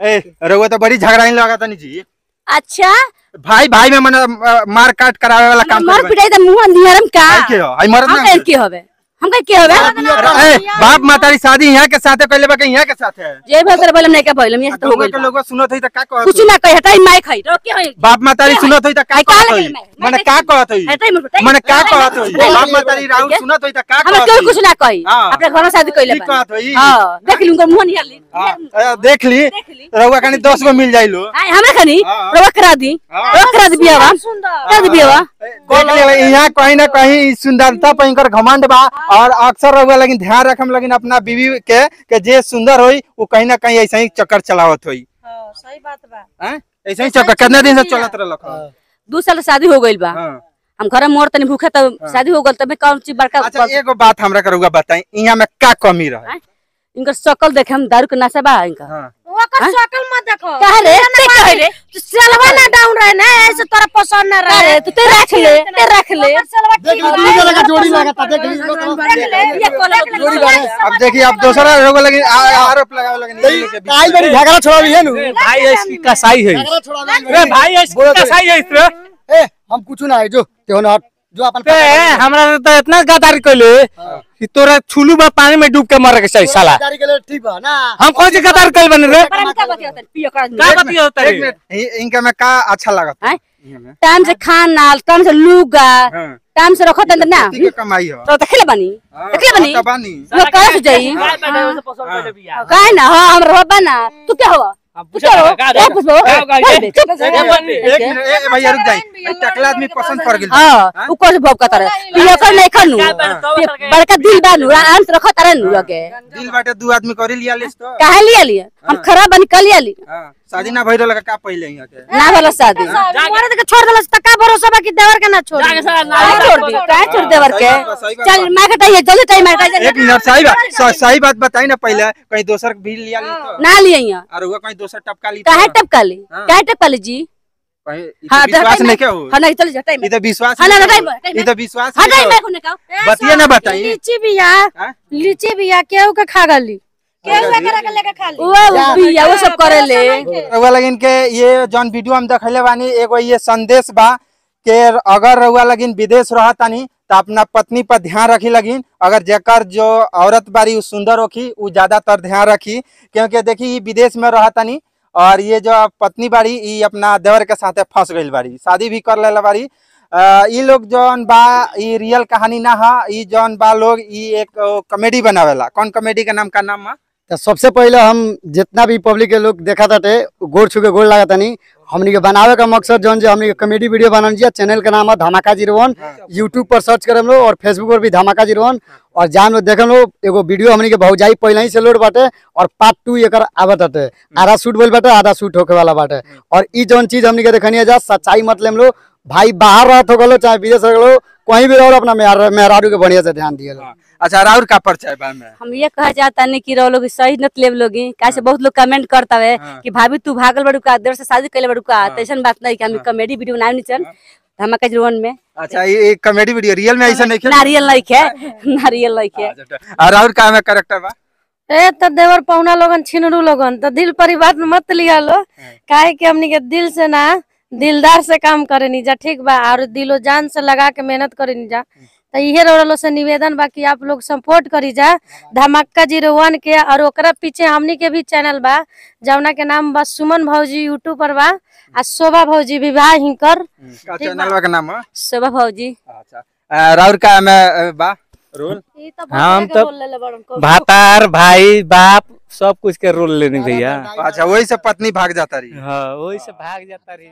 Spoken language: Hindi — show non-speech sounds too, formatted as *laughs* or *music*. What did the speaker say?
ए रउआ तो बड़ी झगड़ा ही लगा था जी। अच्छा? भाई भाई में मन मार काट करावे वाला काम मर पिटाई त मुँह निहरम का? आई के हो आई मरत ना? के होवे? हम के होवे ए बाप मातारी शादी यहाँ के साथे पहले बा यहाँ के साथे जे भसर बोलम नहीं के बोलम ये तो हो गइल लोग सुनत होई त का कहत कुछ ना कहे हटाई माई खाई रोके होई। बाप मातारी सुनत होई त का कहत होई? मने का कहत होई? मने का कहत होई? बाप हटाई, मातारी राउर सुनत होई त का कहत होई? कुछ ना कही। हाँ। अपने घर में शादी कइले कहत होई। हाँ देख ली उनकर मुँह निहर ली। हाँ, देख ली। देख ली। रउआ कनी 10 गो मिल जाई लो आई हमरा हाँ। रोवा करा दी। हाँ। करा दी बियावा। करा दी बियावा। यहाँ कहीं ना कहीं सुंदरता पर इनकर घमंड बा और अक्सर रउआ लेकिन ध्यान रखम लेकिन अपना बीवी के के जे सुंदर होई वो कहीं ना कहीं ऐसे ही चक्कर चलावत होई। सही बात बा। हैं? ऐसे ही चक्कर कितना दिन से चलत रहलक? दू साल शादी हो गइल बा। हम घर में मोर तनी भूखे तो शादी हो गइल तब कौन चीज़ बड़का अच्छा एगो बात हमरा के बताई यहाँ में का कमी रहे? हैं? इनकर शकल देखे हम दारू के नशा बा इनका। हाँ। ओकर शकल मत देखो। काहे रे? ते कहे रे? तू सलवा ना डाउन रहे ना ऐसे तोरा पसंद ना रहे। तू ते रख ले ते रख ले। देख ली। जोड़ी लगाता देख ली देख ले, ये कोला जोड़ी बने अब देखिए अब दूसरा लेकिन आ- आरोप लगावे लोग काई में। बड़ी झगड़ा छोड़ावी है नु? भाई ऐसी कसाई है रे भाई ऐसी बोलो तो। कसाई है रे ए हम कुछ ना है जो तेहो ना जो अपन ते हमरा तो इतना गदारी कइले। कि तोरा छुलू बा पानी में डूब के मरे के चाहिए साला। गाड़ी के ठीक बा ना? हम कौन सी गदार कइल बने रे? का पियो का बतिया होता? है इनका में का अच्छा लागत? हैं? टाइम से खाना टाइम से लुगा हाँ। टाइम से रखत ना? ठीक कमाई हो। तो देखले बनी? देखले बनी? हाँ, तो बानी। वो कहाँ से जाई काहे ना हाँ हम रहबा ना। तू क्या हुआ? हो टकला आदमी पसंद पड़ हाँ? नहीं खनु बड़का दिल बानू रखो तारे नु लगे दिल बाटे दू आदमी करी लिया लिस तो। काहे लिया लिया? हम खराब बनी कल लिया ली हाँ। शादी ना भइल लगा का पहिले यहाँ के? ना भला शादी। मर्द के छोड़ देलस त का भरोसा बा कि देवर के ना छोड़ काहे छोड़ दी? काहे छोड़ देवर के? चल मार कटाइए जल्दी टाइम मार एक मिनट सही बात सही बात बताई ना पहले कहीं दोसर भी लिया ली तो। ना लिए यहाँ और हुआ कहीं दोसर टपका ली तो। काहे टपका ली? हाँ। काहे टपका ली जी? हाँ विश्वास नहीं क्या हो? हाँ नहीं चल हटाई इ तो विश्वास हाँ, ना, ना, हो। तो विश्वास हटाई नहीं मैं का। हो। ना बताई। लीची बिया हाँ? लीची बिया केहू के खा गली? वो सब करे ले। लगिन के ये जौन वीडियो हम देखले बानी एगो ये संदेश बा के अगर रउआ लगिन विदेश रहतानी तो अपना पत्नी पर ध्यान रखी लगिन। अगर जेकर जो औरत बारी उ सुंदर होखी उ ज़्यादातर ध्यान रखी। क्योंकि देखी विदेश में रहतानी और ये जो पत्नी बारी ई अपना देवर के साथे फंस गई बारी शादी भी कर लेला बारी। ई लोग जौन बा ई रियल कहानी ना हा ई जौन बा लोग ई एक कॉमेडी बनावेला। कौन कॉमेडी के नाम का नाम बा तो सबसे पहले हम जितना भी पब्लिक के लोग देखा ताटे गोड़ छू के गोड़ लगा तनी हमनी के बनावे का मकसद जो जे हमनी कॉमेडी वीडियो बनानी चाहिए चैनल का नाम है धमाका ज़ीरो वन यूट्यूब पर सर्च करम लो और फेसबुक पर भी धमाका ज़ीरो वन और जान लो देखम लो एगो वीडियो हमनी के भौजाई पहले ही से लोड बाटे और पार्ट टू एक आवत बाटे आधा शूट बोल बाटे आधा शूट होके वाला बाटे। और ई जौन चीज़ हमनी के देखनी है जा सच्चाई मतलब लेम लो भाई बाहर रहत हो गलो चाहे विदेश हो गलो कहीं भी रहो अपना मेहरा- मेहरारू के बढ़िया से ध्यान दिए अच्छा राउर का परिचय बा में हम ये कह जाता नहीं कि रहो लोग सही नत लेव लोगी। कैसे बहुत लोग कमेंट करता है। हाँ। कि भाभी तू भागल बड़ू का देर से शादी कैले बड़ू का हाँ। ऐसा बात नहीं कि हम कॉमेडी वीडियो बनाए नहीं चल। धमाका जीवन में अच्छा ये कॉमेडी वीडियो रियल में ऐसा नहीं खेल? नारियल नहीं है *laughs* नारियल नहीं है और और का में कैरेक्टर बा? ए त देवर पौना लोगन छिनरू लोगन त दिल परिवार में मत लिया लो। काहे कि हमनी के दिल से ना दिलदार से काम करे नी जा ठीक बा और दिलो जान से लगा के मेहनत करे नी जा तो इहे रोलो से निवेदन बा कि आप लोग सपोर्ट करी जा। धमाका ज़ीरो वन के और ओकरा पीछे हमनी के भी चैनल बा। जौना के नाम बा सुमन भौजी यूट्यूब पर बा। आ शोभा भौजी विवाह हिंकर। चैनल का नाम शोभा भौजी अच्छा। राउर का में बा? रोल तो हम तो। भातार भाई बाप सब कुछ के रोल लेने भैया। अच्छा वही से पत्नी भाग जाता रही। हाँ वही से भाग जाता रही।